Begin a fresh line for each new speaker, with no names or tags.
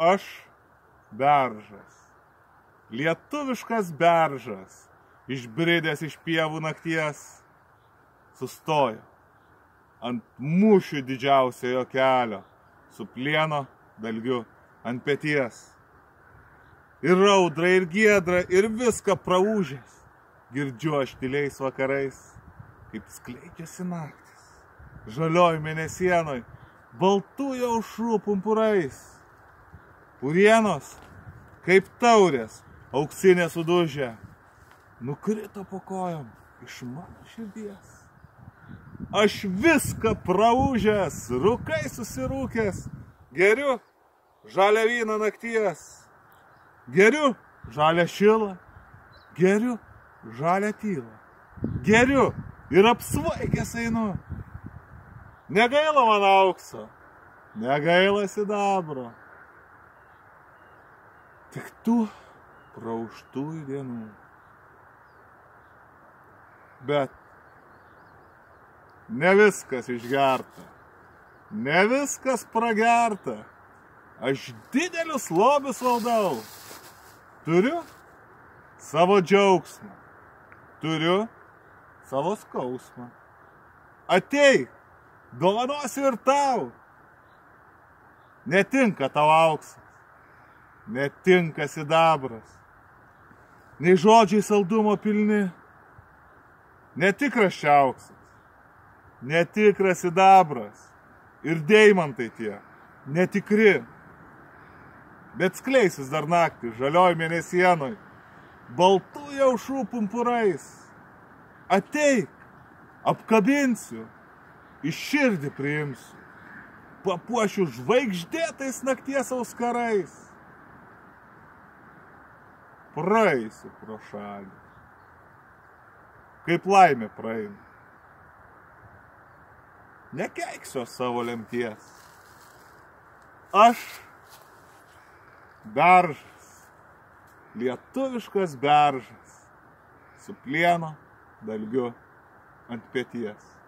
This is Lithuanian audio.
Aš beržas. Lietuviškas beržas, išbridęs iš pievų nakties, sustojo ant mūšių didžiausiojo kelio, su plieno dalgiu ant pėties. Ir raudra, ir giedra, ir viską praūžęs. Girdžiu aš tyliais vakarais, kaip skleidžiasi naktis. Žalioj mėnesienoj, baltų jaušrų pumpurais. Purienos, kaip taurės, auksinė sudužė, nukrito po kojom iš mano širdies. Aš viską praūžęs, rūkai susirūkęs, geriu žalę vyną nakties, geriu žalę šilą, geriu žalę tylą, geriu ir apsvaigęs einu. Negaila man aukso, negaila sidabro, tik tų prauštųjų dienų. Bet ne viskas išgerta, ne viskas pragerta. Aš didelius lobius valdau. Turiu savo džiaugsmą, turiu savo skausmą. Ateik, dovanosiu ir tau. Netinka tau auksas, netinka sidabras, nei žodžiai saldumo pilni, netikras čia auksas, netikras sidabras. Ir deimantai tie, netikri, bet skleisis dar naktį žalioj mėnesienoj, baltų jaušų pumpurais. Ateik, apkabinsiu, iš širdį priimsiu, papuošiu žvaigždėtais nakties auskarais. Praeisiu pro šalį, kaip laimė praeina. Nekeiksiu savo lemties. Aš beržas, lietuviškas beržas, su plieno dalgiu ant pėties.